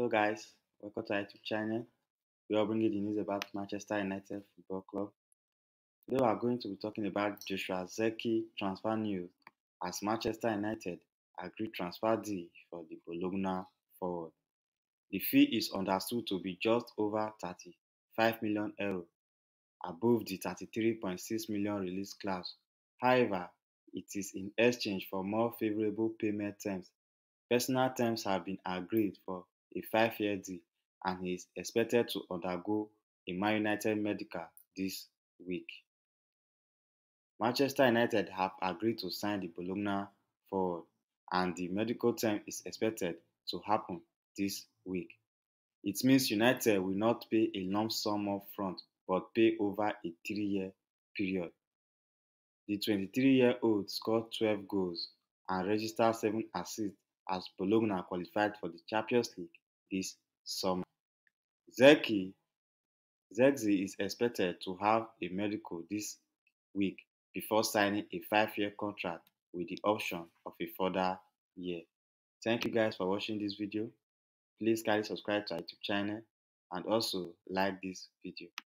Hello guys, welcome to our YouTube channel. We are bringing the news about Manchester United Football Club. Today we are going to be talking about Joshua Zeki transfer news as Manchester United agreed transfer deal for the Bologna forward. The fee is understood to be just over 35 million euro, above the 33.6 million release clause. However, it is in exchange for more favorable payment terms. Personal terms have been agreed for a five-year deal and he is expected to undergo a Man United medical this week. Manchester United have agreed to sign the Bologna forward and the medical term is expected to happen this week. It means United will not pay a lump sum up front but pay over a three-year period. The 23-year-old scored 12 goals and registered 7 assists as Bologna qualified for the Champions League this summer. Zeki Zexi is expected to have a medical this week before signing a five-year contract with the option of a further year. Thank you guys for watching this video. Please kindly subscribe to our YouTube channel and also like this video.